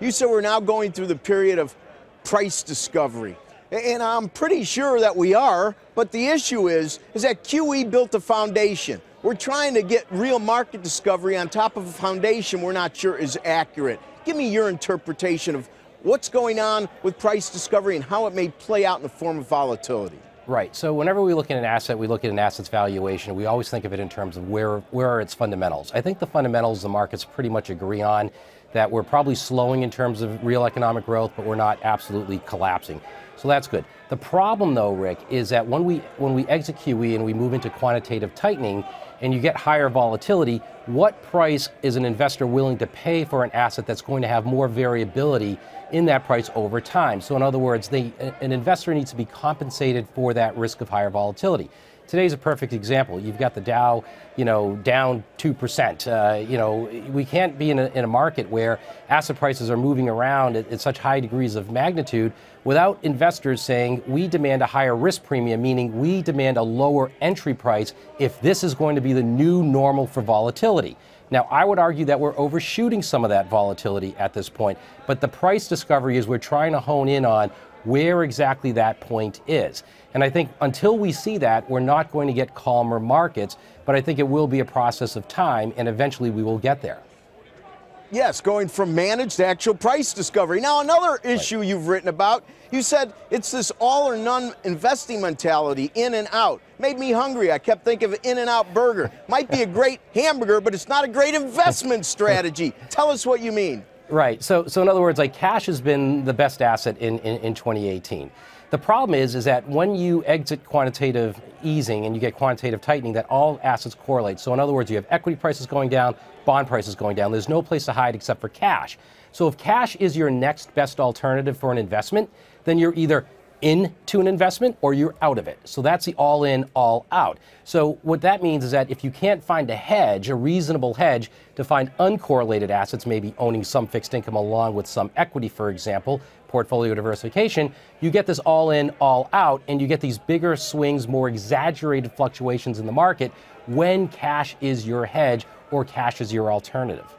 You said we're now going through the period of price discovery. And I'm pretty sure that we are, but the issue is is that QE built a foundation. We're trying to get real market discovery on top of a foundation we're not sure is accurate. Give me your interpretation of what's going on with price discovery and how it may play out in the form of volatility. Right. So whenever we look at an asset, we look at an asset's valuation. We always think of it in terms of where where are its fundamentals. I think the fundamentals the markets pretty much agree on that we're probably slowing in terms of real economic growth, but we're not absolutely collapsing. So that's good. The problem, though, Rick, is that when we when we exit QE and we move into quantitative tightening, and you get higher volatility, what price is an investor willing to pay for an asset that's going to have more variability in that price over time? So, in other words, they, an investor needs to be compensated for that risk of higher volatility. Today's a perfect example. You've got the Dow, you know, down 2%. Uh, you know, we can't be in a, in a, market where asset prices are moving around at, at such high degrees of magnitude without investors saying we demand a higher risk premium, meaning we demand a lower entry price if this is going to be the new normal for volatility. Now, I would argue that we're overshooting some of that volatility at this point, but the price discovery is we're trying to hone in on where exactly that point is. And I think until we see that, we're not going to get calmer markets, but I think it will be a process of time, and eventually we will get there. Yes, going from managed to actual price discovery. Now, another issue right. you've written about, you said it's this all or none investing mentality, in and out. Made me hungry. I kept thinking of In-N-Out Burger. Might be a great hamburger, but it's not a great investment strategy. Tell us what you mean. Right. So, so in other words, like cash has been the best asset in, in, in 2018. The problem is, is that when you exit quantitative easing and you get quantitative tightening, that all assets correlate. So in other words, you have equity prices going down, bond prices going down. There's no place to hide except for cash. So if cash is your next best alternative for an investment, then you're either into an investment or you're out of it. So that's the all in, all out. So what that means is that if you can't find a hedge, a reasonable hedge to find uncorrelated assets, maybe owning some fixed income along with some equity, for example, portfolio diversification, you get this all in, all out, and you get these bigger swings, more exaggerated fluctuations in the market when cash is your hedge or cash is your alternative.